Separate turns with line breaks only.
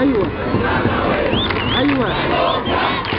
أيوه. أيوه.